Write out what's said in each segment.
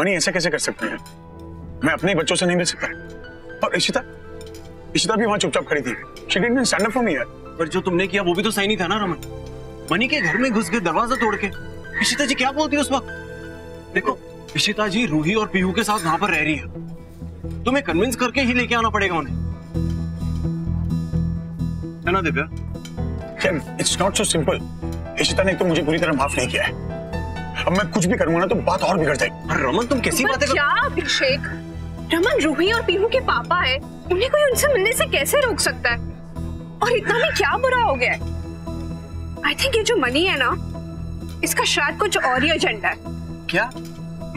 Money ऐसा कैसे कर सकते हैं? मैं अपने बच्चों से नहीं मिल सकता। और इशिता इशिता भी वहाँ चुपचाप खड़ी थी। She didn't stand up for me यार पर जो तुमने किया वो भी तो सही नहीं था ना रमन? मनी के घर में घुस के दरवाज़ा तोड़ के। इशिता जी क्या बोलती है उस वक्त? देखो इशिता जी रूही और पीहू के साथ वहाँ पर रह रही है। तुम्हें कन्विंस करके ही लेके आना पड़ेगा उन्हें। है ना Divya? It's not so simple Ishita ने तो मुझे पूरी तरह माफ़ नहीं किया है। अब मैं कुछ भी करूँगा ना तो बात और बिगड़ जाएगी। रमन तुम कैसी बातें क्या अभिषेक? रमन रूही और पीहू के पापा है। उन्हें कोई उनसे मिलने से कैसे रोक सकता है? और इतना भी क्या बुरा हो गया आई थिंक ये जो मनी है ना इसका शायद कुछ और ही एजेंडा है। क्या?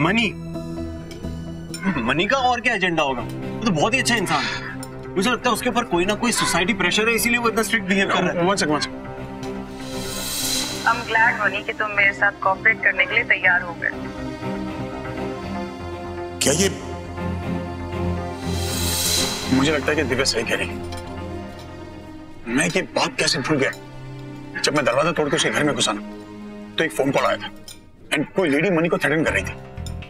मनी? मनी का और क्या एजेंडा होगा? वो तो बहुत ही अच्छा इंसान है। मुझे लगता है उसके ऊपर कोई ना कोई सोसाइटी प्रेशर है इसीलिए वो इतना स्ट्रिक्ट बिहेव कर रहा है। I'm glad मनी कि तुम मेरे साथ कोऑपरेट करने के लिए तैयार हो गए। क्या ये मुझे लगता है कि दिव्या सही कह रही मैं ये बात कैसे भूल गया? जब मैं दरवाज़ा तोड़ के उसके घर में घुसा ना तो एक फ़ोन कॉल आया था। एंड कोई लेडी मनी को थ्रेटन कर रही थी।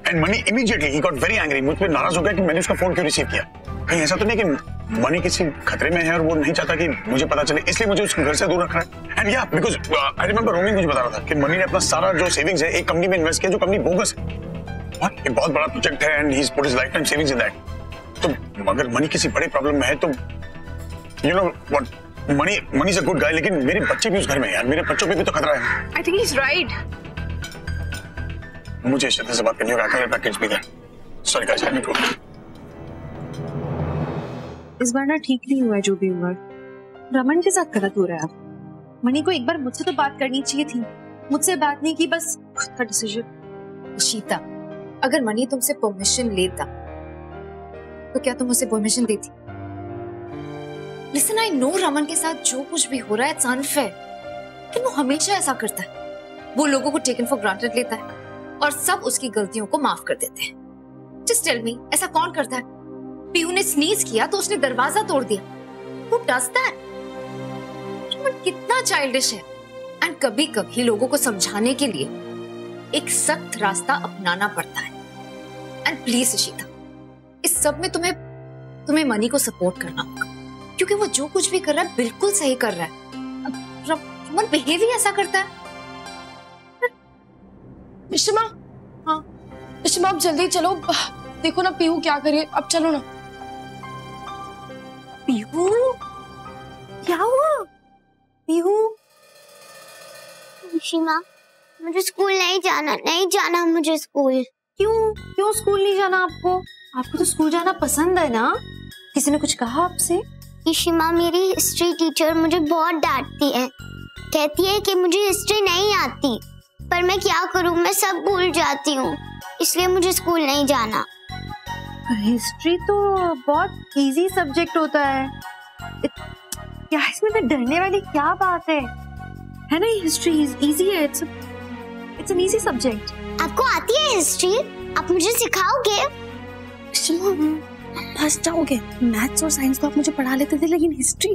And money immediately he got very angry मुझ पर नाराज़ हो गया कि मैंने उसका फ़ोन क्यों रिसीव किया? कहीं ऐसा तो नहीं कि मनी किसी खतरे में है और वो नहीं चाहता कि मुझे पता चले इसलिए मुझे उसके घर से दूर रख रहा है एंड या बिकॉज़ आई रिमेंबर रोमी मुझे बता रहा था कि मनी ने अपना सारा जो सेविंग्स है एक कंपनी में इन्वेस्ट किया जो कंपनी बोगस है। एक बहुत बड़ा प्रोजेक्ट है and he is put his life time savings in that तो अगर मनी किसी बड़े प्रॉब्लम में है तो you know what Mani Mani is a good guy लेकिन मेरे बच्चे भी उस घर में हैं यार। मेरे बच्चों पे भी तो खतरा है। आई थिंक इज़ राइट मुझे इस से बात करनी होगी आकर पैकेज भी दें sorry guys I need to इस बार ना ठीक नहीं हुआ जो भी हुआ। रमन के साथ गलत हो रहा है मनी को एक बार मुझसे तो बात करनी चाहिए थी। मुझसे बात नहीं की, बस खुद का डिसीज़न शीता, अगर मनी तुमसे परमिशन लेता तो क्या तुम उसे परमिशन देती? लिसन आई नो रमन के साथ जो कुछ भी हो रहा है इट्स अनफेयर कि वो हमेशा ऐसा करता है। वो लोगों को टेकन फॉर ग्रांटेड लेता है और सब उसकी गलतियों को माफ़ कर देते हैं। जस्ट टेल मी ऐसा कौन करता है? पीहू ने स्नीज किया तो उसने दरवाज़ा तोड़ दिया। Who does that? कितना चाइल्डिश है। एंड कभी कभी लोगों को समझाने के लिए एक सख्त रास्ता अपनाना पड़ता है। एंड प्लीज़ ईशिता इस सब में तुम्हें तुम्हें मनी को सपोर्ट करना होगा। क्योंकि वो जो कुछ भी कर रहा है, बिल्कुल सही कर रहा है। रमन बिहेव ही ऐसा करता है। इशिमा हाँ। इशिमा अब जल्दी चलो। देखो ना, पीहू क्या करे। अब चलो ना। पीहू क्या हुआ? पीहू शिमा मुझे स्कूल नहीं जाना नहीं जाना मुझे स्कूल। क्यों? क्यों स्कूल नहीं जाना आपको? आपको तो स्कूल जाना पसंद है ना? किसी ने कुछ कहा आपसे? इशिमा मेरी हिस्ट्री टीचर मुझे बहुत डांटती है। कहती है कि मुझे हिस्ट्री नहीं आती। पर मैं क्या करूँ? मैं सब भूल जाती हूँ। इसलिए मुझे स्कूल नहीं जाना। हिस्ट्री तो बहुत इजी सब्जेक्ट होता है। क्या इसमें तो डरने वाली क्या बात है? है ना हिस्ट्री इज़ इजी है it's it's an easy subject आपको आती है हिस्ट्री आप मुझे सिखाओगे? इशिमा फंस जाओगे। मैथ्स और साइंस तो आप मुझे पढ़ा लेते थे लेकिन हिस्ट्री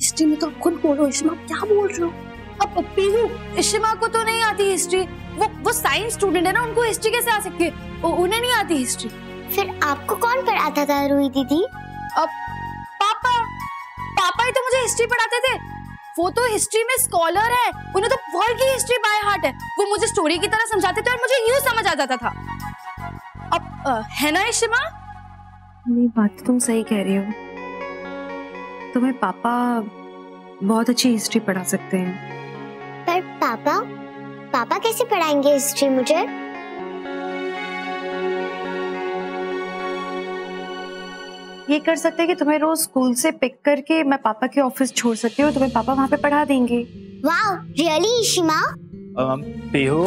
हिस्ट्री में तो आप खुद बोलो इशिमा आप क्या बोल रहे हो? अब पीहू इशिमा को तो नहीं आती हिस्ट्री वो वो साइंस स्टूडेंट है ना उनको हिस्ट्री कैसे आ सकती है? उन्हें नहीं आती हिस्ट्री फिर आपको कौन पढ़ाता था रूही दीदी? अब पापा पापा ही तो मुझे हिस्ट्री पढ़ाते थे। वो तो हिस्ट्री में स्कॉलर है। उन्हें तो वर्ल्ड की हिस्ट्री बाय हार्ट है। वो मुझे स्टोरी की तरह समझाते थे और मुझे यूँ समझ आ जाता था। अब अ, है ना इशिमा नहीं बात तो तुम सही कह रही हो। तुम्हें पापा बहुत अच्छी हिस्ट्री पढ़ा सकते हैं। पर पापा पापा कैसे पढ़ाएँगे हिस्ट्री मुझे? ये कर सकते हैं कि तुम्हें रोज स्कूल से पिक करके मैं पापा के ऑफ़िस छोड़ सकती हूँ तुम्हें पापा वहाँ पे पढ़ा देंगे। वाओ रियली इशिमा पीहू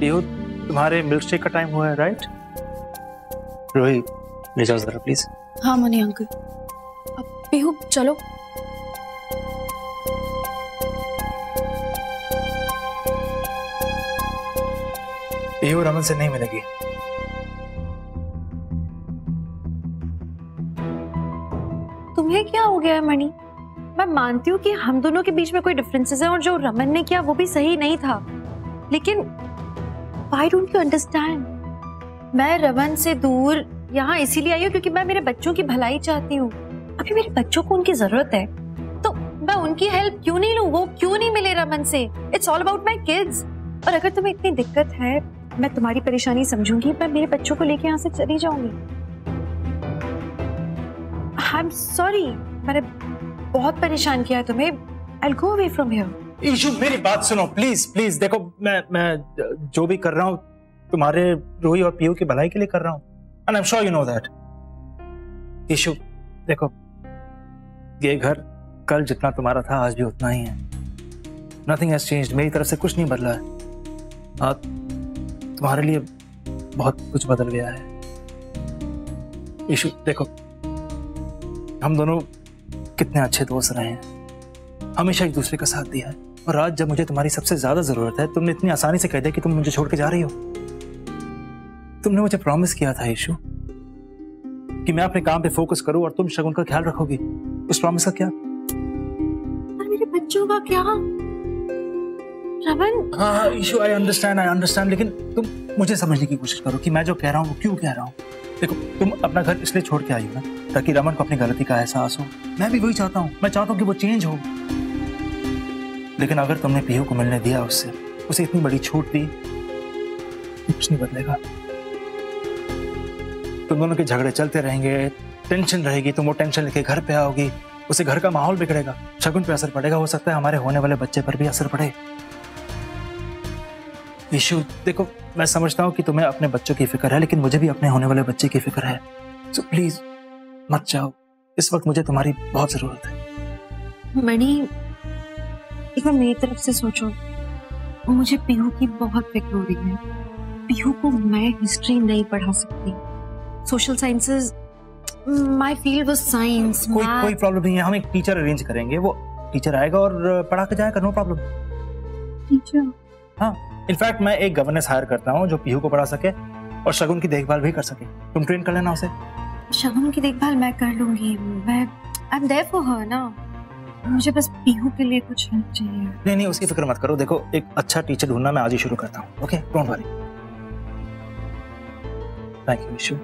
पीहू तुम्हारे मिल्क शेक का टाइम हुआ है राइट रोही ले जाओ जरा प्लीज़ हाँ मनी अंकल अब पीहू चलो। पीहू रमन से नहीं मिलेगी। तुम्हें क्या हो गया है, मणि? मैं मानती हूँ कि हम दोनों के बीच में कोई डिफरेंसेस है और जो रमन ने किया वो भी सही नहीं था। लेकिन व्हाई डोंट यू अंडरस्टैंड मैं रमन से दूर यहाँ इसीलिए आई हूँ क्योंकि मैं मेरे बच्चों की भलाई चाहती हूँ। अभी मेरे बच्चों को उनकी ज़रूरत है। तो मैं उनकी हेल्प क्यों नहीं लूँ? वो क्यों नहीं मिले रमन से? It's all about my kids और अगर तुम्हें इतनी दिक्कत है, मैं तुम्हारी परेशानी समझूँगी। मैं मेरे बच्चों को लेके यहाँ से चली जाऊँगी। आई एम सॉरी मैंने बहुत परेशान किया तुम्हें। I go away from here Ishu मेरी बात सुनो प्लीज़ प्लीज़ देखो मैं मैं जो भी कर रहा हूँ तुम्हारे रोही और पीयू की भलाई के लिए कर रहा हूँ। And I am sure you know that Ishu देखो ये घर कल जितना तुम्हारा था आज भी उतना ही है। नथिंग हैज़ चेंज्ड मेरी तरफ़ से कुछ नहीं बदला है। आ, तुम्हारे लिए बहुत कुछ बदल गया है। ईशु देखो हम दोनों कितने अच्छे दोस्त रहे हैं। हमेशा एक दूसरे का साथ दिया है। और आज जब मुझे तुम्हारी सबसे ज़्यादा ज़रूरत है तुमने इतनी आसानी से कह दिया कि तुम मुझे छोड़ के जा रही हो। तुमने मुझे प्रॉमिस किया था यीशु कि मैं अपने काम पे फोकस करूँ और तुम शगुन का ख्याल रखोगी। उस प्रॉमिस का क्या? और मेरे बच्चों का क्या? रमन? हाँ हाँ यीशु आई अंडरस्टैंड आई अंडरस्टैंड लेकिन तुम मुझे समझने की कोशिश करो कि मैं जो कह रहा हूँ वो क्यों कह रहा हूँ। देखो, तुम अपना घर इसलिए छोड़ के आई हो ना, ताकि रमन को अपनी गलती का एहसास हो। मैं भी वही चाहता हूँ। मैं चाहता हूँ कि वो चेंज हो। लेकिन अगर तुमने पीहू को मिलने दिया उससे, उसे इतनी बड़ी छूट दी, कुछ नहीं बदलेगा। तुम दोनों के झगड़े चलते रहेंगे टेंशन रहेगी, तुम वो टेंशन लेके घर पे आओगी, उसे घर का माहौल बिगड़ेगा। शगुन पे असर पड़ेगा, हो सकता है हमारे होने वाले बच्चे पर भी असर पड़े। यीशु देखो मैं समझता हूँ कि तुम्हें अपने बच्चों की फ़िक्र है लेकिन मुझे भी अपने होने वाले बच्चे की फ़िक्र है। सो प्लीज़ मत जाओ। इस वक्त मुझे तुम्हारी बहुत ज़रूरत है। मणि एक बार मेरी तरफ़ से सोचो। मुझे पीहू की बहुत फ़िक्र हो रही है। पीहू को मैं हिस्ट्री नहीं पढ़ा सकती। Social sciences my field was science कोई कोई प्रॉब्लम नहीं है। हम एक टीचर अरेंज करेंगे। वो टीचर आएगा और पढ़ा के जाएगा नो प्रॉब्लम टीचर हाँ। इनफैक्ट मैं एक गवर्नेंस हायर करता हूँ जो पीहू को पढ़ा सके और शगुन की देखभाल भी कर सके। तुम ट्रेन कर लेना उसे। शगुन की देखभाल मैं कर लूँगी। मैं I am there for her ना। मुझे बस पीहू के लिए कुछ हेल्प चाहिए। नहीं नहीं उसकी फ़िक्र मत करो। देखो एक अच्छा टीचर ढूंढना मैं आज ही शुरू करता हूँ। Okay don't worry thank you Vishu